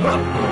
Huh?